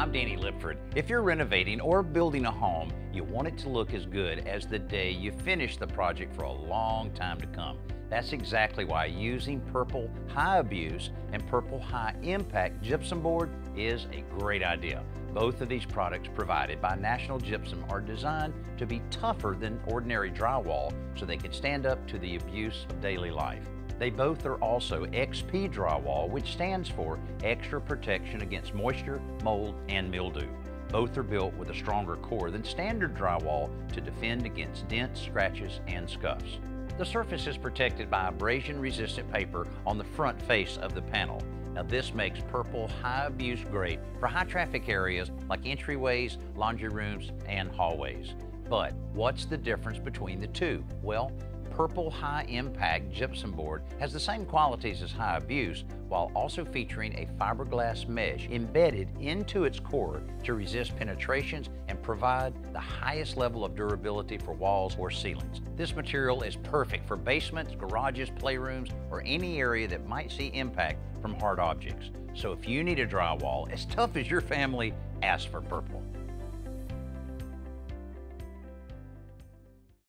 I'm Danny Lipford. If you're renovating or building a home, you want it to look as good as the day you finish the project for a long time to come. That's exactly why using Purple High Abuse and Purple High Impact gypsum board is a great idea. Both of these products provided by National Gypsum are designed to be tougher than ordinary drywall so they can stand up to the abuse of daily life. They both are also XP drywall, which stands for extra protection against moisture, mold, and mildew. Both are built with a stronger core than standard drywall to defend against dents, scratches, and scuffs. The surface is protected by abrasion-resistant paper on the front face of the panel. Now this makes Purple high abuse great for high traffic areas like entryways, laundry rooms, and hallways. But what's the difference between the two? Well, Purple High Impact Gypsum Board has the same qualities as High Abuse while also featuring a fiberglass mesh embedded into its core to resist penetrations and provide the highest level of durability for walls or ceilings. This material is perfect for basements, garages, playrooms, or any area that might see impact from hard objects. So if you need a drywall as tough as your family, ask for Purple.